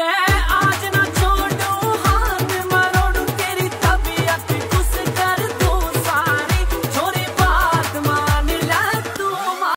ahora.